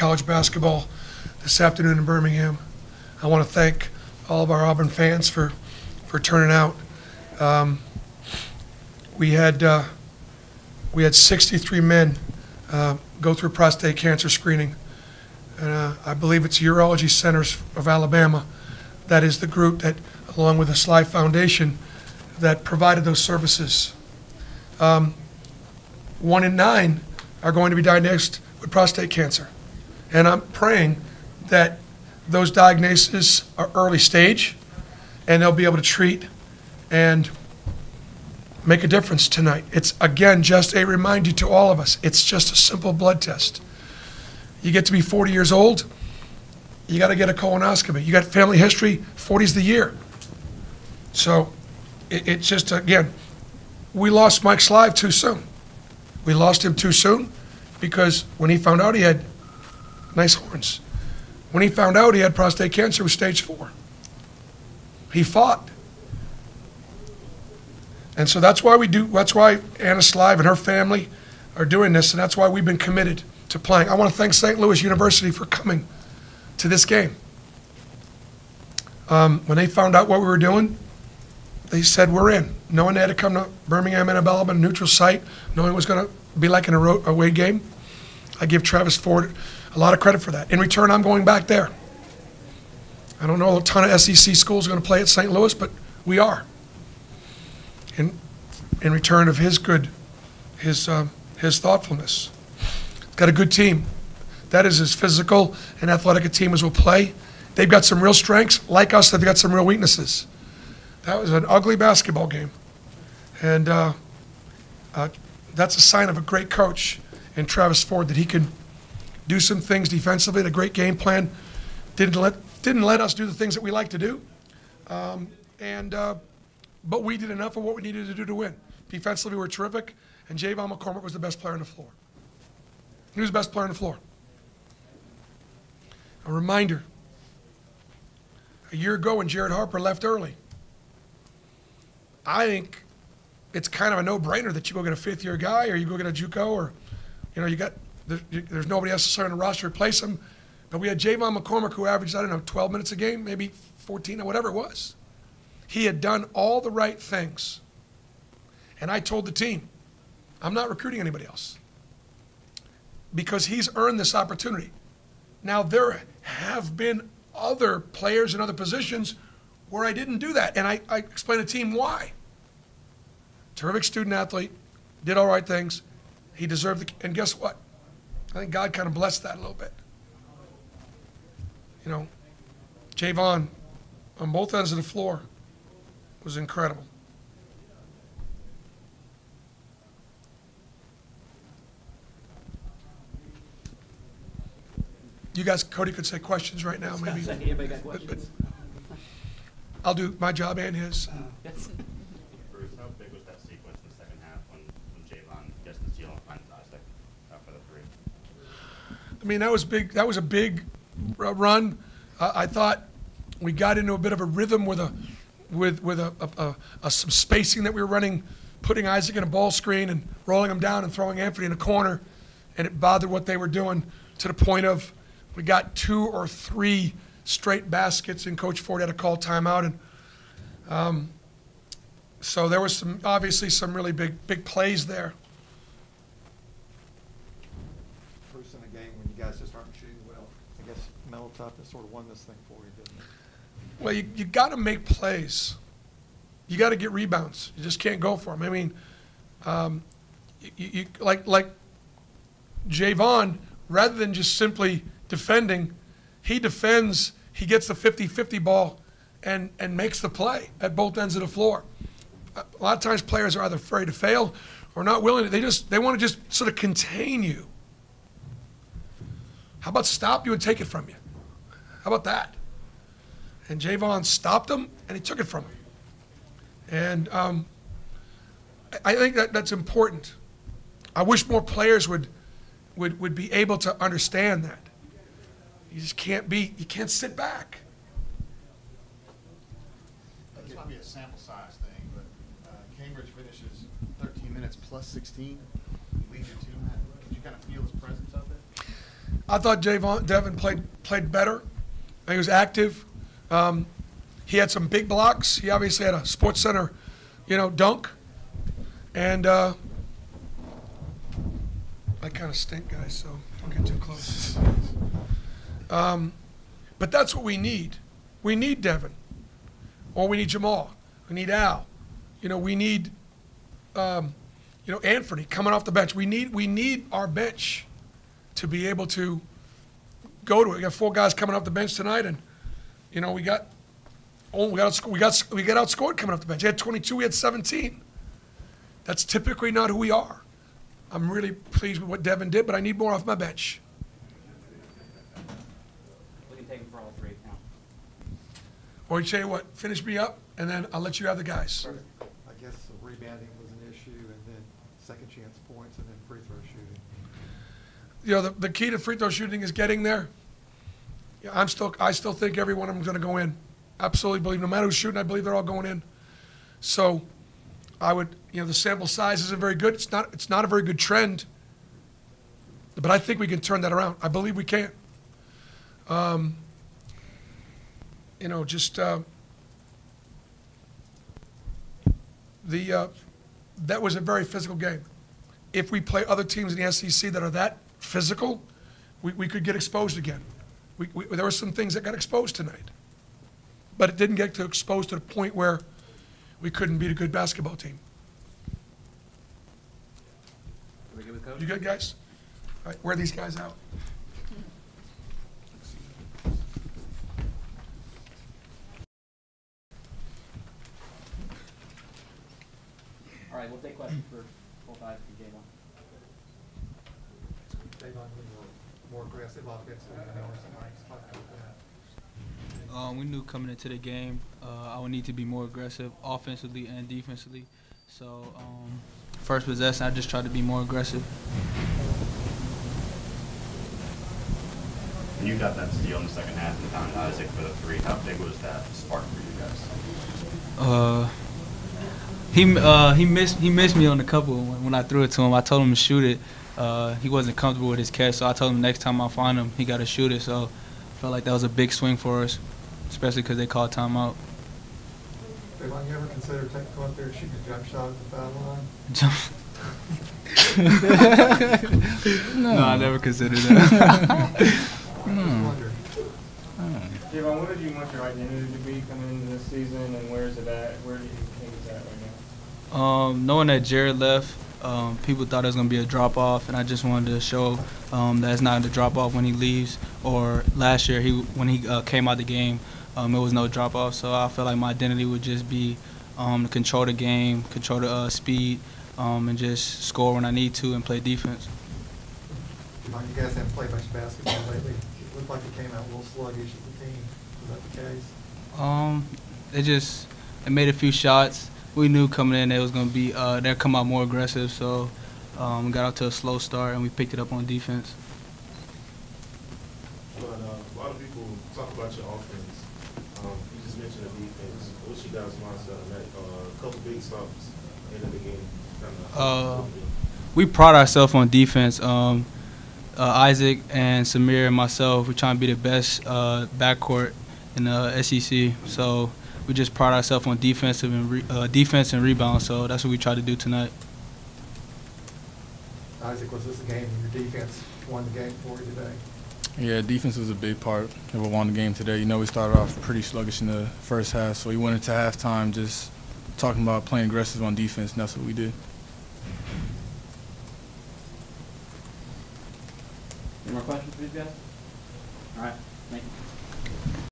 college basketball this afternoon in Birmingham. I want to thank all of our Auburn fans for, for turning out. Um, we had uh, we had 63 men uh, go through prostate cancer screening. And, uh, I believe it's Urology Centers of Alabama. That is the group that, along with the Slive Foundation, that provided those services. Um, one in nine are going to be diagnosed with prostate cancer. And I'm praying that those diagnoses are early stage and they'll be able to treat and make a difference tonight. It's, again, just a reminder to all of us it's just a simple blood test. You get to be 40 years old, you got to get a colonoscopy. You got family history, 40's the year. So it, it's just, again, we lost Mike Slive too soon. We lost him too soon because when he found out he had nice horns, when he found out he had prostate cancer, was stage four. He fought. And so that's why we do, that's why Anna Slive and her family are doing this, and that's why we've been committed to playing. I want to thank St. Louis University for coming to this game. Um, when they found out what we were doing, they said we're in, knowing they had to come to Birmingham and Alabama, a neutral site, knowing it was going to be like an away game. I give Travis Ford a lot of credit for that. In return, I'm going back there. I don't know a ton of SEC schools are going to play at St. Louis, but we are. In, in return of his good, his, um, his thoughtfulness. Got a good team. That is as physical and athletic a team as will play. They've got some real strengths. Like us, they've got some real weaknesses. That was an ugly basketball game. And uh, uh, that's a sign of a great coach in Travis Ford that he can do some things defensively, a great game plan. Didn't let, didn't let us do the things that we like to do. Um, and, uh, but we did enough of what we needed to do to win. Defensively, we were terrific, and J'Von McCormick was the best player on the floor. He was the best player on the floor. A reminder a year ago when Jared Harper left early, I think it's kind of a no-brainer that you go get a fifth-year guy or you go get a JUCO or, you know, you got there, you- there's nobody else on the roster to replace him. But we had J'Von McCormick who averaged I don't know 12 minutes a game, maybe 14 or whatever it was. He had done all the right things, and I told the team, I'm not recruiting anybody else because he's earned this opportunity. Now there have been other players in other positions where I didn't do that, and I, I explained to the team why terrific student athlete, did all right things. He deserved the, and guess what? I think God kind of blessed that a little bit. You know, J'Von on both ends of the floor was incredible. You guys, Cody could say questions right now, maybe. But- but questions? I'll do my job and his. Yes. Bruce, how big was that sequence in the second half when, when J'Von gets the steal and finds Isaac uh, for the three? I mean, that was big. That was a big run. I, I thought we got into a bit of a rhythm with a, with with a, a, a, a some spacing that we were running, putting Isaac in a ball screen and rolling him down and throwing Anthony in a corner, and it bothered what they were doing to the point of we got two or three straight baskets, and Coach Ford had to call timeout, and um, so there was some obviously some really big big plays there. Bruce, in a game when you guys just aren't shooting well, I guess Mel Tucker sort of won this thing for you, didn't it? Well, you, you got to make plays. You got to get rebounds. You just can't go for them. I mean, um, you, you, like like J'Von, rather than just simply defending, he defends. He gets the 50-50 ball and and makes the play at both ends of the floor. A lot of times, players are either afraid to fail or not willing. To, they just they want to just sort of contain you. How about stop you and take it from you? How about that? And J'Von stopped him, and he took it from him. And um, I think that that's important. I wish more players would, would, would be able to understand that. You just can't be, you can't sit back. This might be a sample size thing, but uh, Cambridge finishes 13 minutes plus 16. Leads your team. Did you kind of feel his presence out there? I thought J'Von, Devan played, played better. He was active. Um, he had some big blocks. He obviously had a SportsCenter, you know, dunk. And, uh, I kind of stink, guys, so don't get too close. Um, but that's what we need. We need Devan. Or we need Jamal. We need Al. You know, we need, um, you know, Anthony coming off the bench. We need, we need our bench to be able to go to it. We got four guys coming off the bench tonight, and you know we got oh we got outsc- we got we got outscored coming off the bench. He had 22, we had 17. That's typically not who we are. I'm really pleased with what Devan did, but I need more off my bench. We can take them for all three now. Or you tell you what, finish me up, and then I'll let you have the guys. I guess the rebounding was an issue, and then second chance points, and then free throw shooting. You know, the, the key to free throw shooting is getting there. Yeah, I'm still, I still think every one of them is going to go in. Absolutely believe, no matter who's shooting, I believe they're all going in. So, I would, you know, the sample size isn't very good. It's not, it's not a very good trend. But I think we can turn that around. I believe we can. Um, you know, just uh, the uh, that was a very physical game if we play other teams in the SEC that are that physical, we, we could get exposed again. We, we, there were some things that got exposed tonight, but it didn't get to exposed to the point where we couldn't beat a good basketball team. Are we good with? You good, guys? All right, wear these guys out. All right, we'll take questions for full five for J'Von. J'Von, we were more aggressive offensively than ours tonight. Just talk about that. Um, we knew coming into the game, uh, I would need to be more aggressive offensively and defensively. So, um, first possession, I just tried to be more aggressive. When you got that steal in the second half and found Isaac for the three, how big was that spark for you guys? Uh, he uh, he missed he missed me on the couple when, when I threw it to him. I told him to shoot it. Uh, he wasn't comfortable with his catch, so I told him next time I find him, he got to shoot it. So, I felt like that was a big swing for us, especially because they called timeout. J'Von, you ever consider taking, going up there and shooting a jump shot at the foul line? Jump. no. I never considered that. Just wondering. J'Von, what did you want your identity to be coming into this season, and where is it at? Where do you think it's at right now? Um, knowing that Jared left, um, people thought it was gonna be a drop off, and I just wanted to show um, that it's not a drop off when he leaves. Or last year, he when he uh, came out the game, um, it was no drop off. So I felt like my identity would just be um, to control the game, control the uh, speed, um, and just score when I need to and play defense. You guys haven't played much basketball lately. It looked like you came out a little sluggish as a team. Is that the case? Um, they just they made a few shots. We knew coming in they was gonna be uh, they'd come out more aggressive. So um, we got out to a slow start and we picked it up on defense. But uh, a lot of people talk about your offense. Um, you just mentioned the defense. What's you guys' mindset on that? Uh, a couple big stops in the game. Uh, we pride ourselves on defense. Um, uh, Isaac and Samir and myself, we're trying to be the best uh, backcourt in the SEC. So we just pride ourselves on defensive and re- uh, defense and rebound. So that's what we try to do tonight. Isaac, was this a game your defense won the game for you today? Yeah, defense was a big part of what won the game today. You know, we started off pretty sluggish in the first half, so we went into halftime just talking about playing aggressive on defense, and that's what we did. Any more questions for these guys? All right, thank you.